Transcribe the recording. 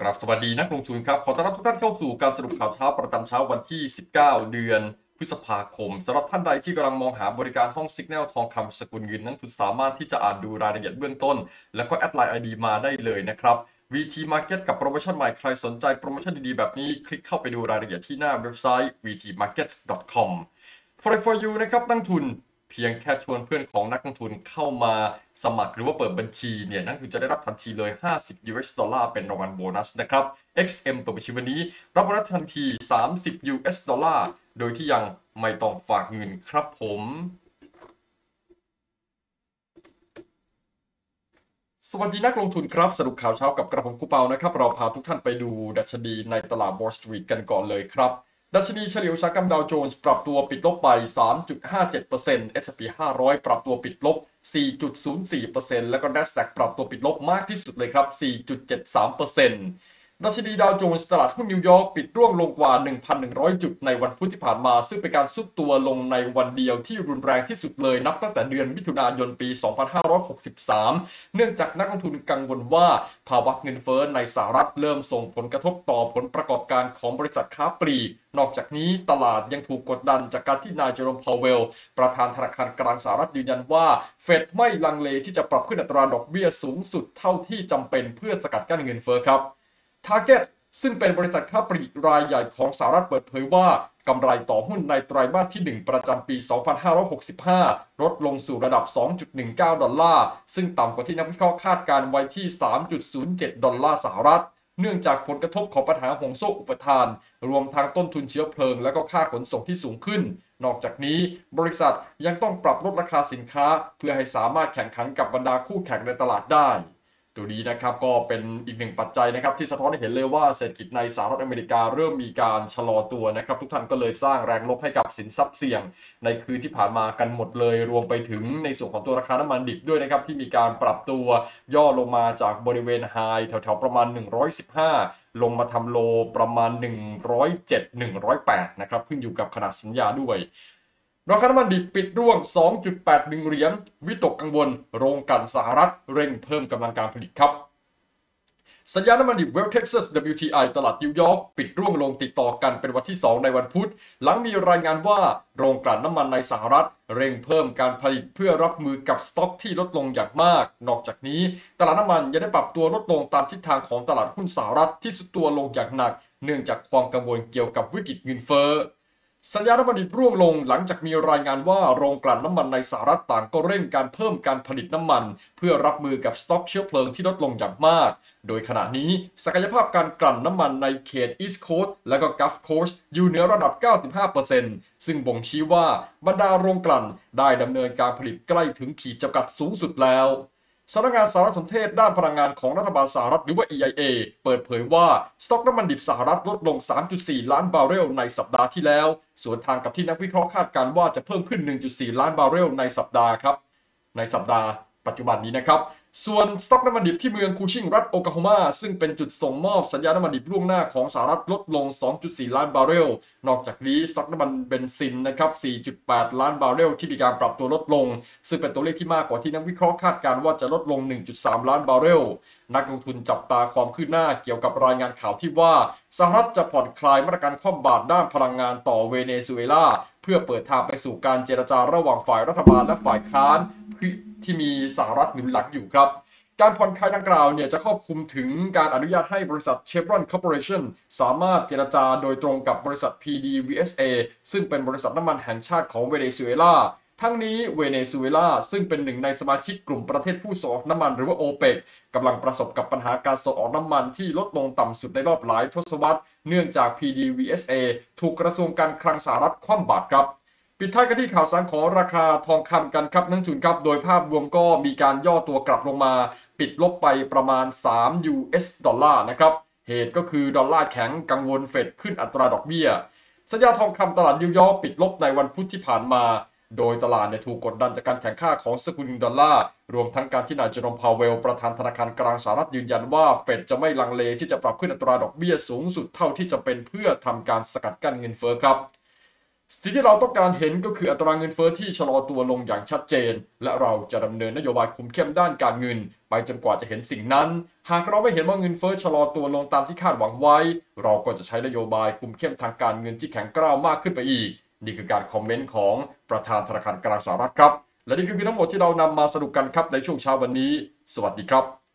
กราบสวัสดีนักลงทุนครับ ขอต้อนรับทุกท่านเข้าสู่การสรุปข่าวเช้าประจำเช้าวันที่ 19 เดือนพฤษภาคมสำหรับท่านใดที่กำลังมองหาบริการห้อง signal ทองคำสกุลเงินนักทุนสามารถที่จะอ่านดูรายละเอียดเบื้องต้น แล้วก็ add LINE ID มาได้เลยนะครับ VT Market กับโปรโมชั่นใหม่ใครสนใจโปรโมชั่นดีๆแบบนี้ คลิกเข้าไปดูรายละเอียดที่หน้าเว็บไซต์ vtmarkets.com for for you นะครับนักทุน เพียงแค่ชวนเพื่อนของนักลงทุนเข้ามาสมัครหรือว่าเปิดบัญชีเนี่ยนักลงทุนจะได้รับทันทีเลย 50 US ดอลลาร์เป็นรางวัลโบนัสนะครับ XM เปิดบัญชีวันนี้ รับโบนัสทันที 30 US ดอลลาร์โดยที่ยังไม่ต้องฝากเงินครับผมสวัสดีนักลงทุนครับ สรุปข่าวเช้ากับกระผมกูเปานะครับ เราพาทุกท่านไปดูดัชนีในตลาด Wall Street กันก่อนเลยครับ ดัชนีเฉลี่ยอุตสาหกรรมดาวโจนส์ปรับตัวปิดลบไป 3.57% S&P 500 ปรับตัวปิดลบ 4.04%แล้วก็ NASDAQ ปรับตัวปิดลบมากที่สุดเลยครับ 4.73% ดัชนีดาวโจนส์ตลาดหุ้นนิวยอร์กปิดร่วงลงกว่า 1,100 จุดในวันพุธที่ผ่านมา ซึ่งเป็นการซุดตัวลงในวันเดียวที่รุนแรงที่สุดเลยนับตั้งแต่เดือนมิถุนายนปี 2563 เนื่องจากนักลงทุนกังวลว่าภาวะเงินเฟ้อในสหรัฐเริ่มส่งผลกระทบต่อผลประกอบการของบริษัทค้าปลีกนอกจากนี้ตลาดยังถูกกดดันจากการที่นายเจอโรมพาวเวล ประธานธนาคารกลางสหรัฐยืนยันว่า เฟดไม่ลังเลที่จะปรับขึ้นอัตราดอกเบี้ยสูงสุดเท่าที่จำเป็นเพื่อสกัดกั้นเงินเฟ้อครับ Target ซึ่งเป็นบริษัทค้าปลีกรายใหญ่ของสหรัฐเปิดเผยว่ากำไรต่อหุ้นในไตรมาสที่ 1 ประจำปี 2565 ลดลงสู่ระดับ 2.19 ดอลลาร์ ซึ่งต่ำกว่าที่นักวิเคราะห์คาดการณ์ไว้ที่ 3.07 ดอลลาร์สหรัฐ เนื่องจากผลกระทบของปัญหาห่วงโซ่อุปทาน รวมทั้งต้นทุนเชื้อเพลิงและก็ค่าขนส่งที่สูงขึ้น นอกจากนี้บริษัทยังต้องปรับลดราคาสินค้า เพื่อให้สามารถแข่งขันกับบรรดาคู่แข่งในตลาดได้ ตัวนี้นะครับก็เป็นอีกหนึ่งปัจจัยนะครับที่สะท้อนให้เห็นเลยว่าเศรษฐกิจในสหรัฐอเมริกาเริ่มมีการชะลอตัวนะครับทุกท่านก็เลยสร้างแรงลบให้กับสินทรัพย์เสี่ยง ในคืนที่ผ่านมากันหมดเลยรวมไปถึงในส่วนของตัวราคาน้ำมันดิบด้วยนะครับที่มีการปรับตัวย่อลงมาจากบริเวณ high แถวๆประมาณ 115 ลงมาทำ low ประมาณ 107 108นะครับขึ้นอยู่กับขนาดสัญญาด้วย ราคาน้ำมันดิบปิดร่วง 2.81 เหรียญ วิตกกังวล โรงกลั่นสหรัฐเร่งเพิ่มกำลังการผลิตครับ สัญญาน้ำมันดิบเวสต์เท็กซัส WTI ตลาดนิวยอร์กปิดร่วงลงติดต่อกันเป็นวันที่ 2 ในวันพุธ หลังมีรายงานว่าโรงกลั่นน้ำมันในสหรัฐ เร่งเพิ่มการผลิตเพื่อรับมือกับสต็อกที่ลดลงอย่างมาก นอกจากนี้ ตลาดน้ำมันยังได้ปรับตัวลดลงตามทิศทางของตลาดหุ้นสหรัฐที่สุดตัวลงอย่างหนัก เนื่องจากความกังวลเกี่ยวกับวิกฤตเงินเฟ้อ สัญญาน้ำมันดิบร่วงลงหลังจากมีรายงานว่าโรงกลั่นน้ำมันในสหรัฐต่างก็เร่งการเพิ่มการผลิตน้ำมัน เพื่อรับมือกับสต็อกเชื้อเพลิงที่ลดลงอย่างมาก โดยขณะนี้ศักยภาพการกลั่นน้ำมันในเขต East Coast และก็ Gulf Coast อยู่เหนือระดับ 95%ซึ่งบ่งชี้ว่าบรรดาโรงกลั่นได้ดำเนินการผลิตใกล้ถึงขีดจำกัดสูงสุดแล้ว สำนักงานสารสนเทศด้านพลังงานของรัฐบาลสหรัฐหรือว่า EIA เปิดเผยว่า สต็อกน้ำมันดิบสหรัฐลดลง 3.4 ล้านบาร์เรลในสัปดาห์ที่แล้วสวนทางกับที่นักวิเคราะห์คาดการณ์ว่าจะเพิ่มขึ้น 1.4 ล้านบาร์เรลในสัปดาห์ครับ ในสัปดาห์ ปัจจุบันนี้นะครับ ส่วนสต็อกน้ำมันดิบที่เมืองคูชิงรัฐโอคลาโฮมา ซึ่งเป็นจุดส่งมอบสัญญาน้ำมันดิบล่วงหน้าของสหรัฐลดลง 2.4 ล้านบาร์เรล นอกจากนี้สต็อกน้ำมันเบนซินนะครับ 4.8 ล้านบาร์เรลที่มีการปรับตัวลดลง ซึ่งเป็นตัวเลขที่มากกว่าที่นักวิเคราะห์คาดการณ์ว่าจะลดลง 1.3 ล้านบาร์เรล นักลงทุนจับตาความคืบหน้าเกี่ยวกับรายงานข่าวที่ว่าสหรัฐจะผ่อนคลายมาตรการคว่ำบาตรด้านพลังงานต่อเวเนซุเอลา เพื่อเปิดทางไปสู่การเจรจาระหว่างฝ่ายรัฐบาลและฝ่ายค้าน ที่มีสหรัฐหนุนหลังอยู่ครับ การผ่อนคลายดังกล่าวเนี่ยจะครอบคลุมถึงการอนุญาตให้บริษัท Chevron Corporation สามารถเจรจาโดยตรงกับบริษัท PDVSA ซึ่งเป็นบริษัทน้ำมันแห่งชาติของเวเนซุเอลาทั้งนี้เวเนซุเอลาซึ่งเป็นหนึ่งในสมาชิกกลุ่มประเทศผู้ส่งออกน้ำมันหรือว่าโอเปกกำลังประสบกับปัญหาการส่งออกน้ำมันที่ลดลงต่ำสุดในรอบหลายทศวรรษ เนื่องจาก PDVSA ถูกกระทรวงการคลังสหรัฐคว่ำบาตรครับ ปิดท้ายกันที่ข่าวสารของราคาทองคำกันครับนักทุนครับโดยภาพรวมก็มีการย่อตัวกลับลงมา ปิดลบไปประมาณ 3 US ดอลลาร์นะครับเหตุก็คือดอลลาร์แข็งกังวลเฟดขึ้นอัตราดอกเบี้ย สัญญาทองคำตลาดนิวยอร์กปิดลบในวันพุธที่ผ่านมา โดยตลาดเนี่ยถูกกดดันจากการแข็งค่าของสกุลดอลลาร์ รวมทั้งการที่นายเจอโรมพาวเวล ประธานธนาคารกลางสหรัฐยืนยันว่าเฟดจะไม่ลังเลที่จะปรับขึ้นอัตราดอกเบี้ยสูงสุดเท่าที่จำเป็นเพื่อทำการสกัดกั้นเงินเฟ้อครับ สิ่งที่เราต้องการเห็นก็คืออัตราเงินเฟ้อที่ชะลอตัวลงอย่างชัดเจน และเราจะดำเนินนโยบายคุมเข้มด้านการเงิน ไปจนกว่าจะเห็นสิ่งนั้น หากเราไม่เห็นว่าเงินเฟ้อชะลอตัวลงตามที่คาดหวังไว้ เราก็จะใช้นโยบายคุมเข้มทางการเงินที่แข็งกร้าวมากขึ้นไปอีก นี่คือการคอมเมนต์ของประธานธนาคารกลางสหรัฐครับ และนี่คือทั้งหมดที่เรานำมาสรุปกันครับในช่วงเช้าวันนี้ สวัสดีครับ